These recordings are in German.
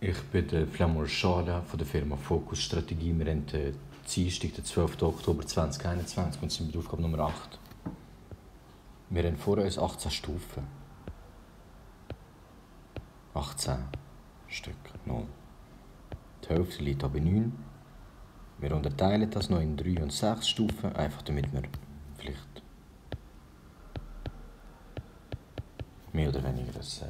Ich bin der Flamur Schala von der Firma Focus Strategie. Wir haben den Dienstag, den 12. Oktober 2021 und sind bei Aufgabe Nummer 8. Wir haben vor uns 18 Stufen. 18 Stück, 0. Die Hälfte liegt bei 9. Wir unterteilen das noch in 3 und 6 Stufen, einfach damit wir vielleicht mehr oder weniger das äh,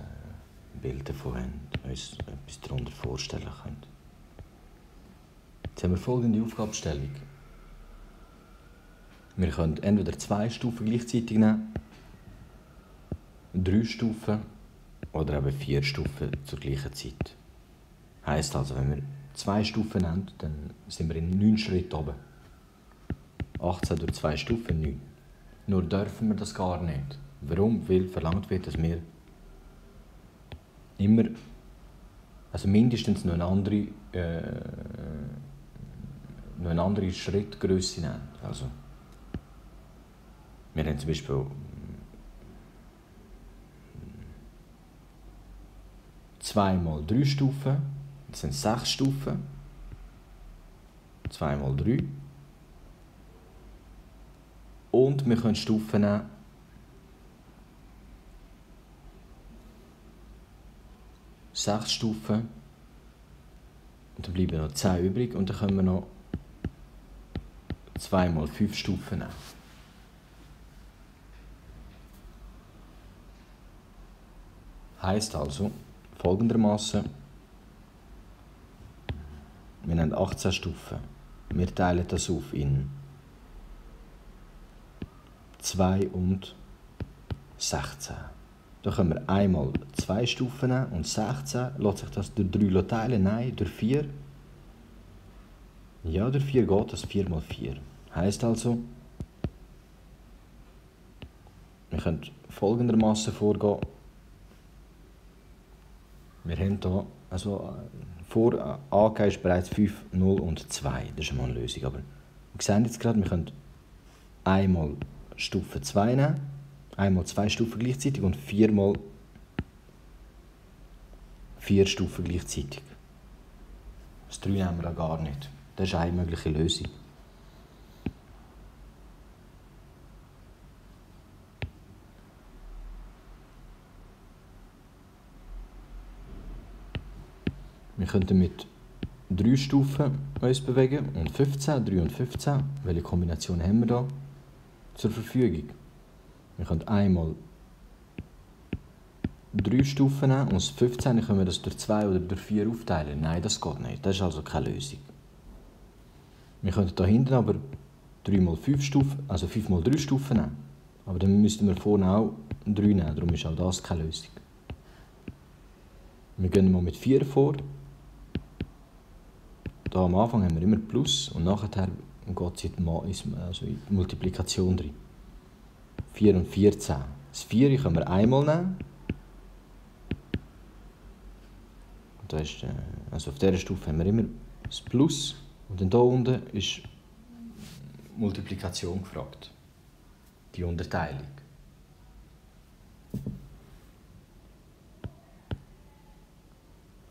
Bild davon haben, uns etwas darunter vorstellen können. Jetzt haben wir folgende Aufgabenstellung. Wir können entweder zwei Stufen gleichzeitig nehmen, drei Stufen oder eben vier Stufen zur gleichen Zeit. Heißt also, wenn wir zwei Stufen nehmen, dann sind wir in neun Schritten oben. 18 durch zwei Stufen, 9. Nur dürfen wir das gar nicht. Warum? Weil verlangt wird, dass wir immer, also mindestens noch eine andere, äh, noch eine andere Schrittgröße nehmen. Also, wir haben zum Beispiel zweimal drei Stufen, das sind sechs Stufen, zweimal drei. Und wir können Stufen nehmen, sechs Stufen. Und dann bleiben noch zehn übrig und dann können wir noch zweimal fünf Stufen nehmen. Heißt also folgendermaßen: Wir haben 18 Stufen. Wir teilen das auf in 2 und 16. Da können wir einmal zwei Stufen nehmen und 16. Lässt sich das durch 3 teilen? Nein, durch 4. Ja, durch 4 geht das 4 mal 4. Heißt also, wir können folgendermaßen vorgehen. Wir haben hier, also vor angegeben ist bereits 5, 0 und 2. Das ist einmal eine Lösung. Aber wir sehen jetzt gerade, wir können einmal Stufe 2 nehmen, einmal zwei Stufen gleichzeitig und viermal vier Stufen gleichzeitig. Das 3 nehmen wir gar nicht. Das ist eine mögliche Lösung. Wir könnten mit drei Stufen uns bewegen und 15, 3 und 15. Welche Kombination haben wir da zur Verfügung? Wir können einmal drei Stufen nehmen und das 15 können wir das durch 2 oder durch 4 aufteilen. Nein, das geht nicht. Das ist also keine Lösung. Wir könnten da hinten aber 3 mal 5 Stufen, also 5 mal 3 Stufen nehmen. Aber dann müssten wir vorne auch 3 nehmen, darum ist auch das keine Lösung. Wir gehen mal mit 4 vor. Da am Anfang haben wir immer Plus und nachher geht es in also in die Multiplikation drin. 4 und 14. Das 4 können wir einmal nehmen. Da ist, äh, also auf dieser Stufe haben wir immer das Plus. Und dann hier unten ist Multiplikation gefragt. Die Unterteilung.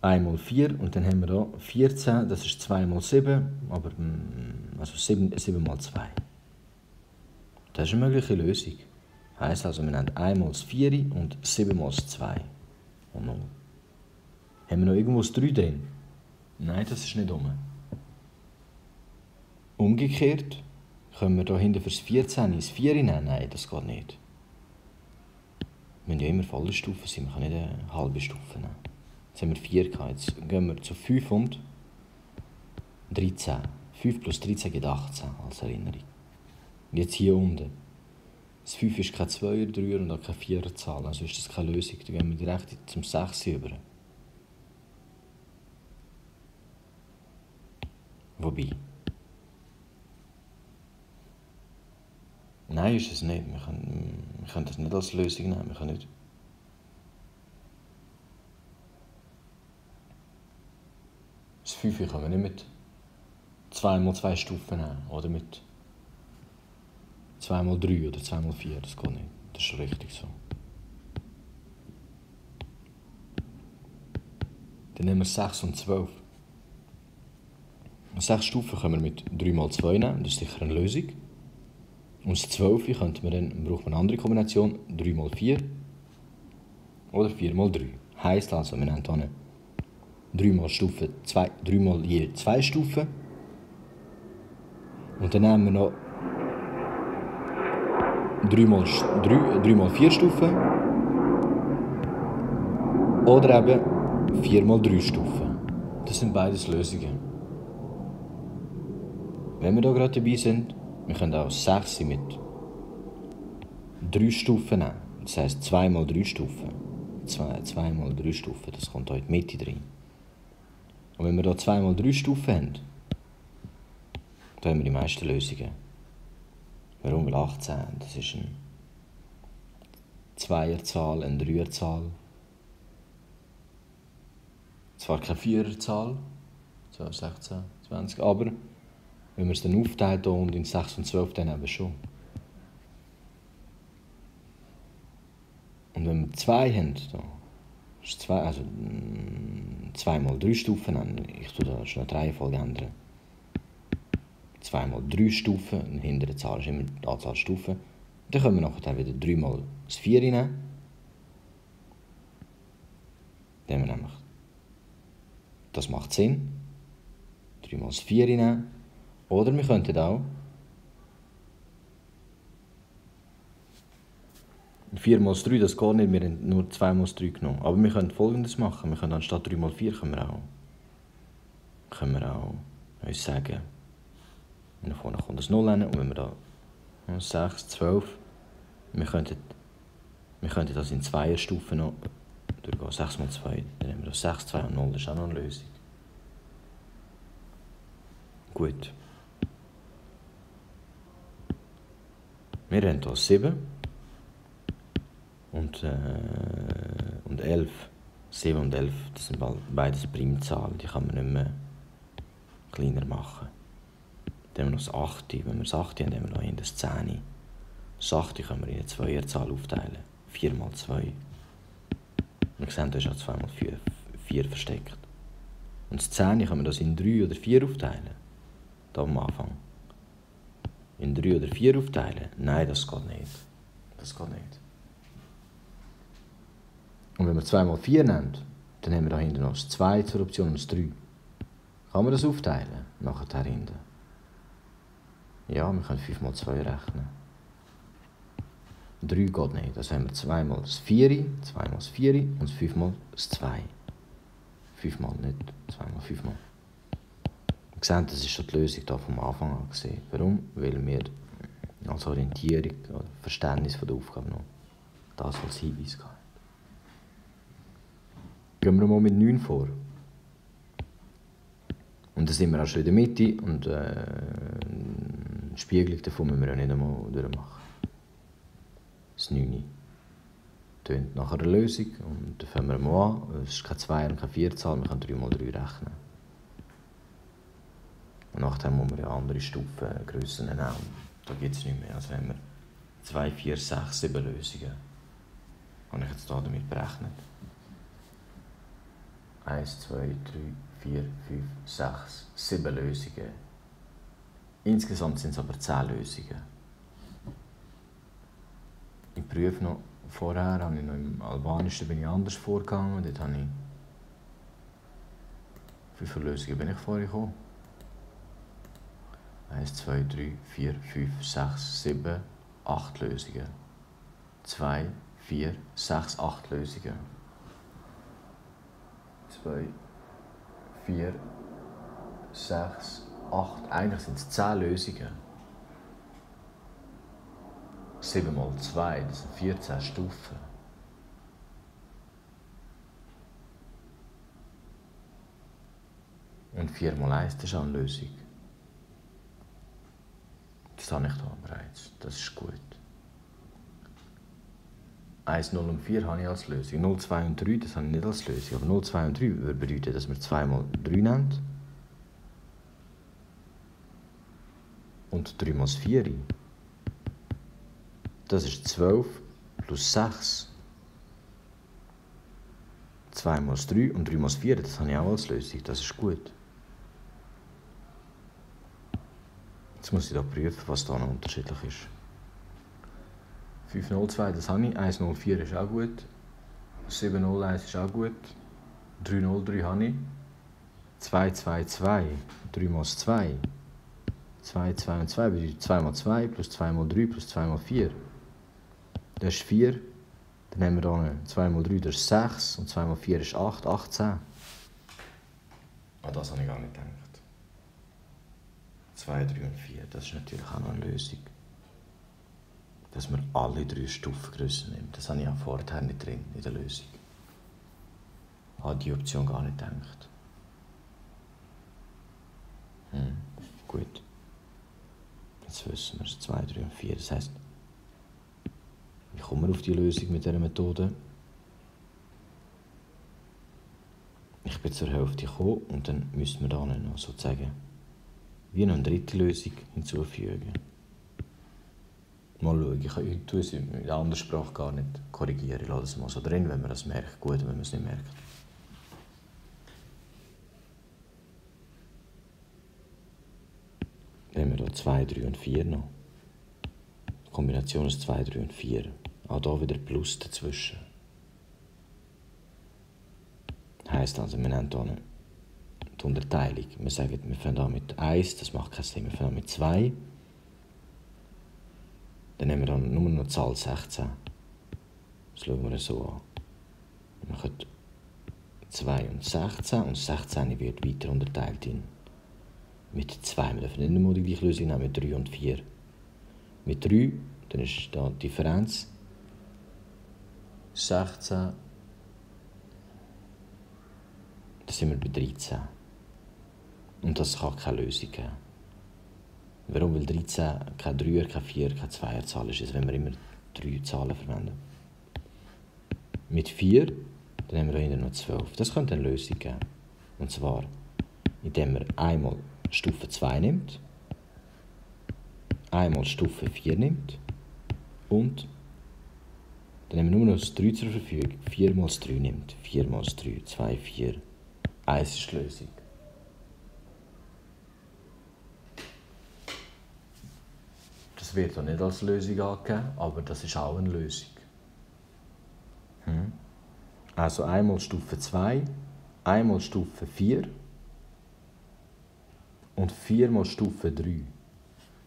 Einmal 4 und dann haben wir hier 14, das ist 2 mal 7, aber mm, also 7, 7 mal 2. Das ist eine mögliche Lösung. Heißt also, wir haben 1 mal 4 und 7 mal 2 und 0. Haben wir noch irgendwo das 3 drin? Nein, das ist nicht um. Umgekehrt können wir hier hinten für das 14 ins 4 nehmen? Nein, das geht nicht. Wir müssen ja immer volle Stufen sein, wir können nicht eine halbe Stufe nehmen. Jetzt haben wir 4 gehabt, jetzt gehen wir zu 5 und 13. 5 plus 13 gibt 18 als Erinnerung. Und jetzt hier unten. Das 5 ist keine 2er, 3er und auch keine 4er Zahl, also ist das keine Lösung. Da gehen wir direkt zum 6 über. Wobei. Nein, ist es nicht. Wir können, wir können das nicht als Lösung nehmen. Wir können nicht. Das 5 können wir nicht mit 2 mal 2 Stufen nehmen. Oder mit 2 mal 3 oder 2 mal 4. Das geht nicht. Das ist richtig so. Dann nehmen wir 6 und 12. 6 Stufen können wir mit 3 mal 2 nehmen, das ist sicher eine Lösung. Und das 12 könnten wir dann, braucht man eine andere Kombination, 3 mal 4 oder 4 mal 3. Heisst also, wir nehmen hier 3 mal Stufe, 2, 3 mal je 2 Stufen. Und dann nehmen wir noch 3 mal, 3, 3 mal 4 Stufen. Oder eben 4 mal 3 Stufen. Das sind beides Lösungen. Wenn wir hier gerade dabei sind, wir können auch 6 mit 3 Stufen nehmen. Das heisst 2 mal 3 Stufen. 2, 2 mal 3 Stufen, das kommt hier in die Mitte drin. Und wenn wir hier 2 mal 3 Stufen haben, dann haben wir die meisten Lösungen. Warum? Weil 18, das ist eine Zweierzahl, eine Dreierzahl. Zwar keine Viererzahl, 12, 16, 20, aber wenn wir es dann aufteilen und in 6 und 12 dann eben schon. Und wenn wir 2 haben, da ist zwei, also 2 mal 3 Stufen, ich tue da schon eine Reihenfolge ändern. 2 mal 3 Stufen, eine hintere Zahl ist immer die Anzahl Stufen. Dann können wir nachher wieder 3 mal das 4 nehmen. Dann haben wir nämlich, das macht Sinn, 3 mal das 4 nehmen. Oder wir könnten auch 4 mal 3, das geht nicht, wir haben nur 2 mal 3 genommen. Aber wir können folgendes machen, wir können anstatt 3 mal 4 können wir auch, können wir auch uns sagen, und vorne kommt das 0 hin, und wenn wir da 6, 12, wir könnten, wir könnten das in Zweierstufen noch durchgehen, 6 mal 2, dann haben wir das 6, 2 und 0, das ist auch noch eine Lösung. Gut. Wir haben hier 7 und, äh, und 11. 7 und 11, das sind beides Primzahlen, die kann man nicht mehr kleiner machen. Dann haben wir noch das 8. Wenn wir das 8 haben, haben wir noch das 10. Das 8 können wir in eine Zweierzahl aufteilen. 4 mal 2. Wir sehen, da ist auch 2 mal 4, 4 versteckt. Und das 10 können wir das in 3 oder 4 aufteilen. Da am Anfang in drei oder vier aufteilen? Nein, das geht nicht. Das geht nicht. Und wenn wir 2 mal 4 nehmen, dann haben wir da hinten noch das 2 zur Option und das 3. Kann man das aufteilen? Nachher hinten. Ja, wir können 5 mal 2 rechnen. 3 geht nicht. Das haben wir 2 mal das 4, 2 mal das 4 und 5 mal das 2. 5 mal nicht, 2 mal 5 mal. Wir sehen, das ist schon die Lösung hier vom Anfang an. Gewesen. Warum? Weil wir als Orientierung oder Verständnis von der Aufgabe noch das als Hinweis haben. Gehen wir mal mit 9 vor. Und dann sind wir auch schon in der Mitte und äh, eine Spiegelung davon müssen wir ja nicht einmal durchmachen. Das 9. Tönt nach einer Lösung und dann fangen wir mal an. Es ist keine 2 und keine 4 Zahl, wir können 3 mal 3 rechnen. Und nachher muss man ja andere Stufengrössen nehmen. Da gibt es nicht mehr. Also haben wir 2, 4, 6, 7 Lösungen. Habe ich jetzt hier damit berechnet. 1, 2, 3, 4, 5, 6, 7 Lösungen. Insgesamt sind es aber 10 Lösungen. Ich prüfe noch, vorher habe ich noch im Albanischen bin ich anders vorgegangen. Dort habe ich... Wie viele Lösungen bin ich vorher gekommen? 1, 2, 3, 4, 5, 6, 7, 8 Lösungen. 2, 4, 6, 8 Lösungen. 2, 4, 6, 8. Eigentlich sind es 10 Lösungen. 7 mal 2, das sind 14 Stufen. Und 4 mal 1, das ist eine Lösung. Das habe ich da bereits. Das ist gut. 1, 0 und 4 habe ich als Lösung. 0, 2 und 3, das habe ich nicht als Lösung. Aber 0, 2 und 3 würde bedeuten, dass man 2 mal 3 nimmt. Und 3 mal 4. Das ist 12 plus 6. 2 mal 3 und 3 mal 4, das habe ich auch als Lösung. Das ist gut. Jetzt muss ich da prüfen, was da noch unterschiedlich ist. 502, das habe ich. 104 ist auch gut. 701 ist auch gut. 303 habe ich. 222, 3 mal 2. 2, 2 und 2 bedeutet 2 mal 2 plus 2 mal 3 plus 2 mal 4. Das ist 4. Dann haben wir hier 2 mal 3, das ist 6 und 2 mal 4 ist 8, 18. Ah, das habe ich gar nicht gedacht. 2, 3 und 4, das ist natürlich auch noch eine Lösung. Dass man alle drei Stufengrößen nimmt. Das habe ich auch vorher nicht drin in der Lösung. Ich habe die Option gar nicht gedacht. Hm, gut. Jetzt wissen wir es. 2, 3 und 4. Das heisst, wie kommen wir auf die Lösung mit dieser Methode? Ich bin zur Hälfte gekommen und dann müssen wir da noch sozusagen wie noch eine dritte Lösung hinzufügen. Mal schauen, ich, ich tue es in der anderen Sprache gar nicht korrigieren. Ich lasse es mal so drin, wenn man das merkt. Gut, wenn man es nicht merkt. Haben wir hier 2, 3 und 4 noch. Die Kombination ist 2, 3 und 4. Auch hier wieder Plus dazwischen. Heißt also, wir nehmen hier die Unterteilung. Wir sagen, wir fangen an mit 1, das macht keinen Sinn. Wir fangen an mit 2. Dann nehmen wir dann nur noch die Zahl 16. Das schauen wir so an. Wir machen 2 und 16 und 16 wird weiter unterteilt in mit 2. Wir nicht nur die gleiche Lösung nehmen mit 3 und 4. Mit 3, dann ist da die Differenz 16, dann sind wir bei 13. Und das kann keine Lösung geben. Warum? Weil 13 kein 3er, kein 4, keine 2er Zahl ist, wenn wir immer drei Zahlen verwenden. Mit 4, dann haben wir hier noch 12. Das könnte eine Lösung geben. Und zwar, indem man einmal Stufe 2 nimmt, einmal Stufe 4 nimmt und dann haben wir nur noch das 3 zur Verfügung. 4 mal 3 nimmt. 4 mal 3, 2, 4. 1 ist die Lösung. Das wird auch nicht als Lösung angegeben, aber das ist auch eine Lösung. Hm. Also einmal Stufe 2, einmal Stufe 4 und viermal Stufe 3.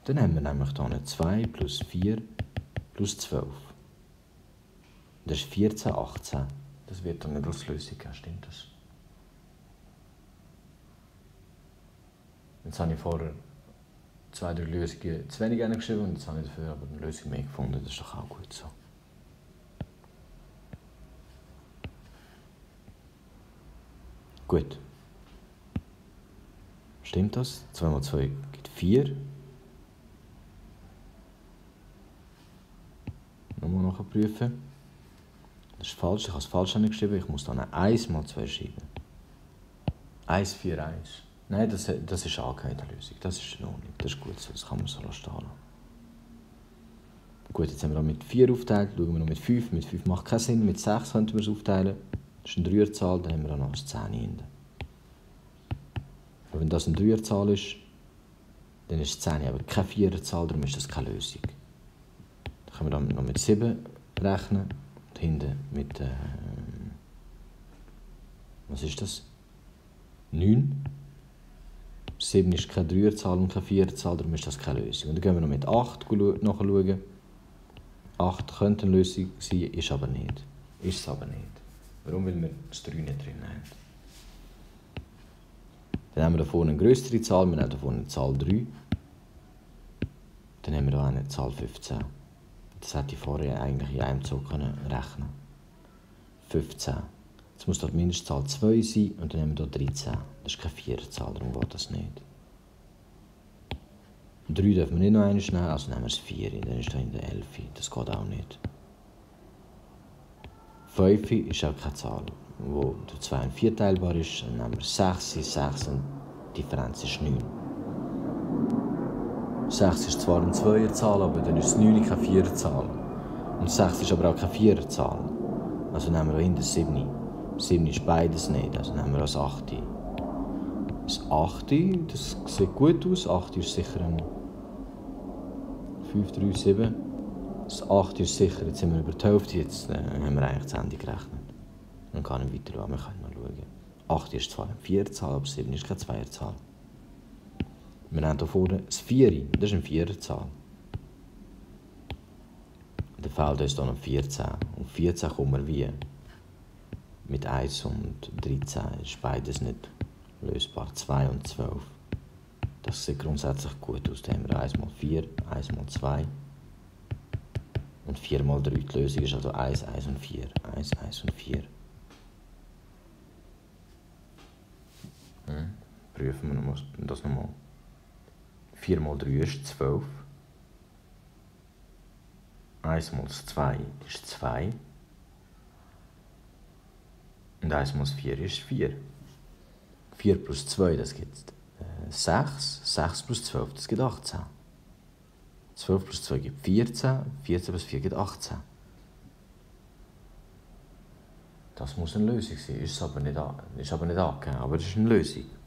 Dann haben wir nämlich hier 2 plus 4 plus 12. Das ist 14, 18. Das wird dann nicht als Lösung geben, stimmt das? Jetzt habe ich vorher zwei, drei Lösungen zu wenig geschrieben und jetzt habe ich dafür aber eine Lösung mehr gefunden. Das ist doch auch gut so. Gut. Stimmt das? 2 mal 2 gibt 4. Nochmal nachprüfen. Das ist falsch, ich habe es falsch geschrieben. Ich muss dann 1 mal 2 schreiben. 1, 4, 1. Nein, das, das ist auch keine Lösung. Das ist in Ordnung. Das ist gut so. Das kann man so stehen Gut, jetzt haben wir mit 4 aufgeteilt. Schauen wir noch mit 5. Mit 5 macht keinen Sinn. Mit 6 könnten wir es aufteilen. Das ist eine Dreierzahl. Dann haben wir auch noch eine 10 hinten. Wenn das eine Dreierzahl ist, dann ist 10 aber keine Viererzahl, darum ist das keine Lösung. Dann können wir dann noch mit 7 rechnen und hinten mit, äh, was ist das? 9. 7 ist keine Dreierzahl und keine Viererzahl, darum ist das keine Lösung. Und dann gehen wir noch mit 8 nachschauen. 8 könnte eine Lösung sein, ist aber nicht. Ist es aber nicht. Warum? Weil wir das 3 nicht drin haben. Dann haben wir hier vorne eine größere Zahl, wir haben vorne eine Zahl 3. Dann haben wir hier eine Zahl 15. Das hätte ich vorher eigentlich in einem Zug können rechnen 15. Jetzt muss dort Mindestzahl 2 sein und dann haben wir hier 13. Das ist keine Viererzahl, darum geht das nicht. 3 dürfen wir nicht noch einmal nehmen, also nehmen wir es 4, dann ist da in der 11. Das geht auch nicht. 5 ist auch keine Zahl wo durch 2 und 4 teilbar ist, dann nehmen wir 6, 6 und die Differenz ist 9. 6 ist zwar eine Zweierzahl, aber dann ist es 9 keine Viererzahl. Und 6 ist aber auch keine Viererzahl. Also nehmen wir auch hinten 7. 7 ist beides nicht, also nehmen wir das 8. Das 8, das sieht gut aus. 8 ist sicher ein 5, 3, 7. Das 8 ist sicher, jetzt sind wir über die Hälfte, jetzt äh, haben wir eigentlich das Ende gerechnet. Dann kann ich weiter schauen, wir können mal schauen. 8 ist zwar eine Vierzahl, aber 7 ist keine Zweierzahl. Wir haben hier vorne das 4, das ist eine Viererzahl. Dann fehlt uns hier noch 14. Und 14 kommen wir wie? Mit 1 und 13 ist beides nicht lösbar. 2 und 12. Das sieht grundsätzlich gut aus. Da haben wir 1 mal 4, 1 mal 2 und 4 mal 3. Die Lösung ist also 1, 1 und 4. 1, 1 und 4. Hm. Prüfen wir das nochmal. 4 mal 3 ist 12. 1 mal 2 ist 2. Und 1 mal 4 ist 4. 4 plus 2, das gibt äh, 6. 6 plus 12, das gibt 18. 12 plus 2 gibt 14. 14 plus 4 gibt 18. Das muss eine Lösung sein. Ist aber nicht, ist aber nicht angegeben, aber das ist eine Lösung.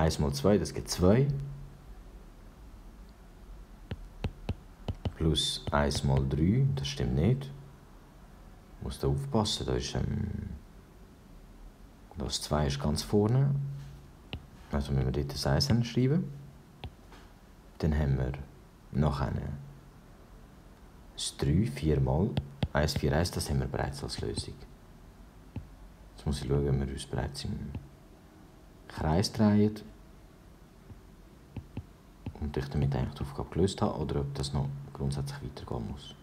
1 mal 2, das gibt 2. Plus 1 mal 3, das stimmt nicht. Ich muss da aufpassen, da ist ähm, das 2 ist ganz vorne. Also müssen wir dort das 1 hinschreiben. Dann haben wir noch eine das 3 4 mal 1, 4, 1, das haben wir bereits als Lösung. Jetzt muss ich schauen, ob wir uns bereits im Kreis drehen und ich damit eigentlich die Aufgabe gelöst habe oder ob das noch grundsätzlich weitergehen muss.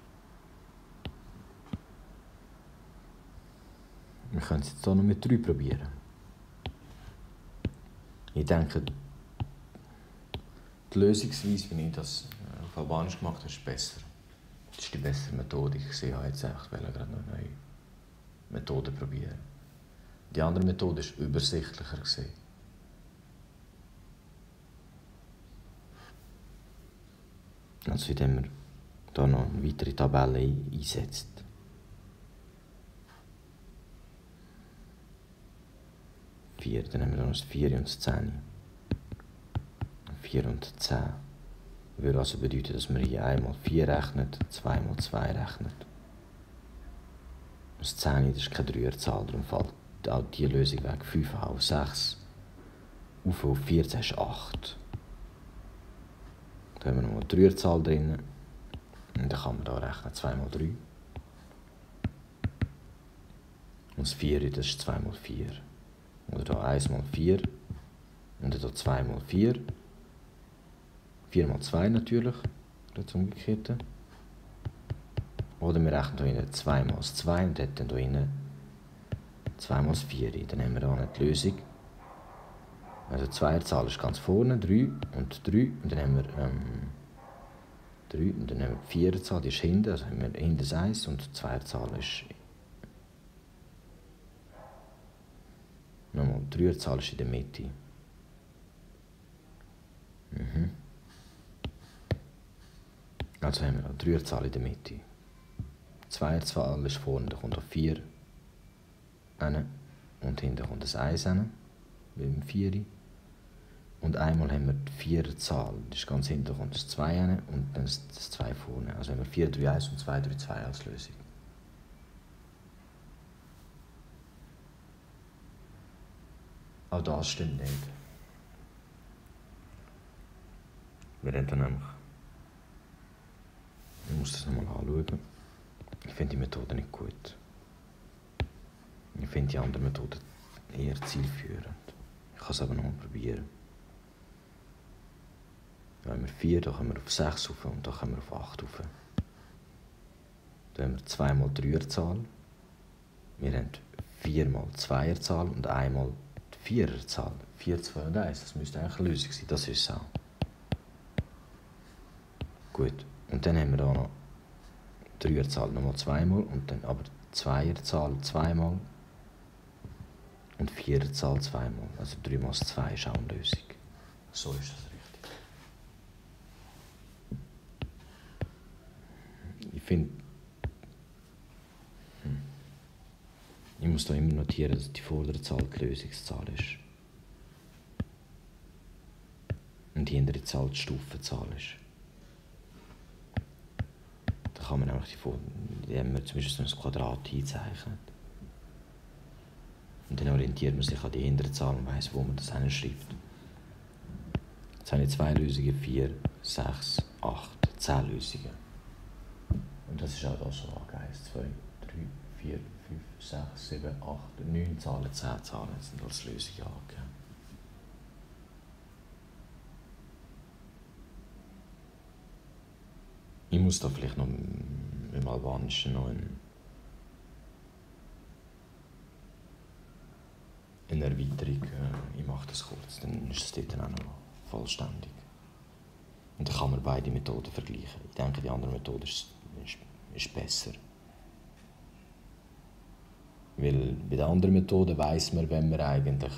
Wir können es jetzt hier noch mit 3 probieren. Ich denke, die Lösungsweise, wie ich das auf Albanisch gemacht habe, ist besser. Das ist die bessere Methode. Ich sehe jetzt weil gerade noch neue Methode probieren. Die andere Methode ist übersichtlicher gesehen. Also indem man hier noch eine weitere Tabelle einsetzt. Vier, dann haben wir noch das 4 und das 10. 4 und 10. Würde also bedeuten, dass man hier einmal 4 rechnet, 2 mal 2 rechnet. Das 10 das ist keine Dreierzahl, darum fällt auch diese Lösung weg. 5 auf 6. Auf auf 14 ist 8. Da haben wir noch eine Dreierzahl drin. Und dann kann man hier rechnen 2 mal 3. Und das 4 das ist 2 mal 4. Oder hier 1 mal 4. Und hier 2 mal 4. 4 mal 2 natürlich, das umgekehrte. Oder wir rechnen hier 2 mal 2 und hätten hier 2 mal 4. Dann haben wir hier die Lösung. Also die Zweierzahl ist ganz vorne, 3 und 3. Und dann haben wir ähm, 3 und dann haben wir die Viererzahl, die ist hinten, also haben wir hinten das 1 und die Zweierzahl ist Nochmal, die Dreierzahl ist in der Mitte. Mhm. Also haben wir eine Dreierzahl in der Mitte. Die Zweierzahl ist vorne, da kommt auf 4 hin. Und hinten kommt das 1 hin, wie im 4. Und einmal haben wir die Viererzahl, das ist ganz hinten kommt das 2 hin und dann das 2 vorne. Also haben wir 4, 3, 1 und 2, 3, 2 als Lösung. Auch das stimmt nicht. Wir haben dann nämlich ich muss das nochmal anschauen. Ich finde die Methode nicht gut. Ich finde die andere Methode eher zielführend. Ich kann es aber nochmal probieren. Da haben wir 4, da kommen wir auf 6 rauf und da kommen wir auf 8 rauf. Da haben wir 2 mal 3er Zahl. Wir haben 4 mal 2er Zahl und einmal die 4er Zahl. 4, 2 und 1. Das müsste eigentlich eine Lösung sein. Das ist es auch. Gut. Und dann haben wir hier noch die Dreierzahl nochmal zweimal und dann aber die Zweierzahl zweimal und die Viererzahl zweimal. Also 3 mal 2 ist auch eine Lösung. So ist das richtig. Ich finde... Hm. Ich muss da immer notieren, dass die vordere Zahl die Lösungszahl ist. Und die hintere Zahl die Stufenzahl ist. Da kann man nämlich die, indem man zum Beispiel so ein Quadrat einzeichnet. Und dann orientiert man sich an die hintere Zahl und weiss, wo man das hinschreibt. Jetzt habe ich zwei Lösungen, 4, 6, 8, 10 Lösungen. Und das ist auch das so 1, 2, 3, 4, 5, 6, 7, 8, 9 Zahlen, 10 Zahlen sind als Lösung angegeben. Ich muss da vielleicht noch im Albanischen noch ein eine Erweiterung. Äh, ich mache das kurz, dann ist es dort auch noch vollständig. Und dann kann man beide Methoden vergleichen. Ich denke, die andere Methode ist, ist, besser. Weil bei der anderen Methode weiß man, wenn man eigentlich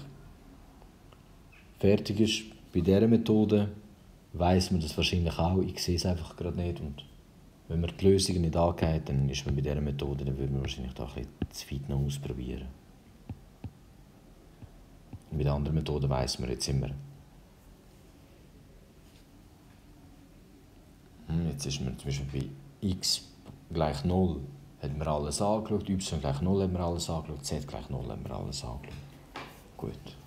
fertig ist. Bei dieser Methode weiß man das wahrscheinlich auch. Ich sehe es einfach gerade nicht. Und wenn man die Lösungen nicht angeht, dann ist man bei dieser Methode, dann würde man wahrscheinlich da ein zu weit noch ausprobieren. Und mit anderen Methoden weiß man jetzt immer. Hm, jetzt ist man zum Beispiel bei x gleich 0 hat man alles angeschaut, y gleich 0 hat man alles angeschaut, z gleich 0 hat man alles angeschaut. Gut.